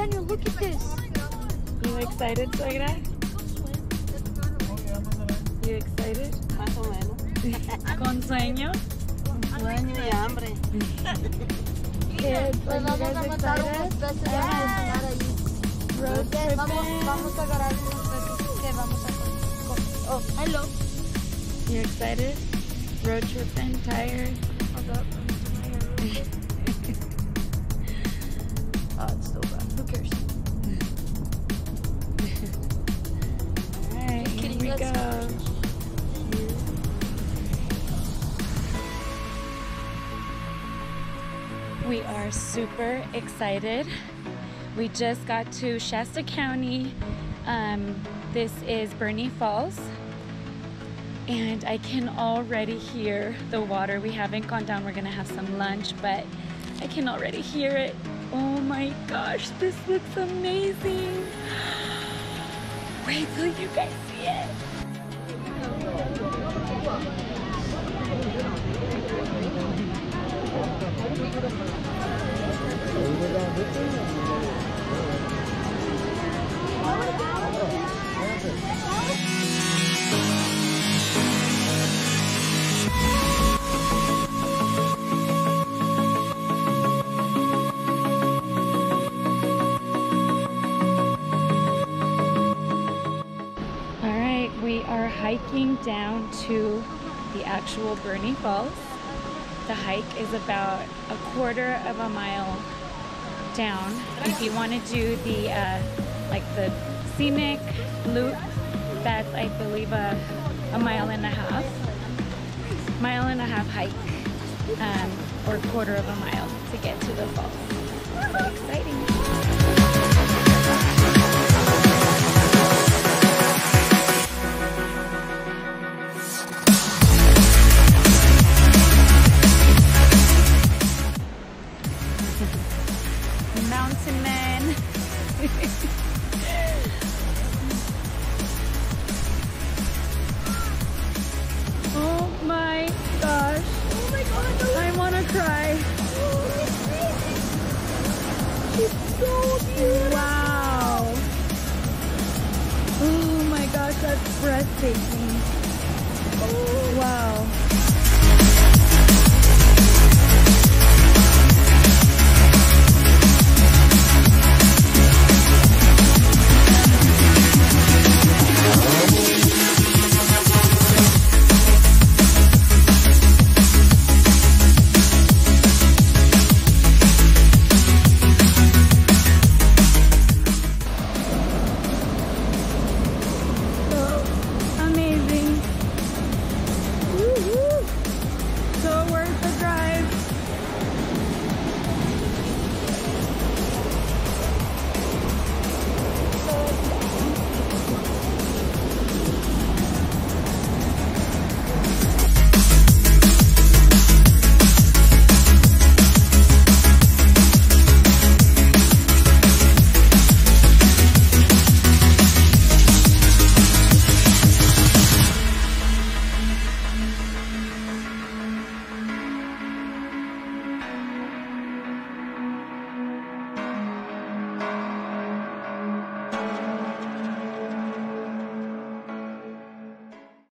Daniel, look at this. You excited, suegra? You excited? Más o menos. Con sueño? Sueño y hambre. Eh, Kids, are Pues vamos a guys matar unos excited? peces y vamos a cenar allí. Road Ok, Vamos, tripping? vamos a agarrar unos peces que vamos a comer. Oh, hello. You excited? Road tripping, tired? We go. We are super excited. We just got to Shasta County. Um, this is Burney Falls. And I can already hear the water. We haven't gone down. We're gonna have some lunch, but I can already hear it. Oh my gosh, this looks amazing. Wait till you guys see it. Hiking down to the actual Burney Falls. The hike is about a quarter of a mile down. If you want to do the uh, like the scenic loop, that's I believe a, a mile and a half, mile and a half hike, um, or quarter of a mile to get to the falls. So exciting!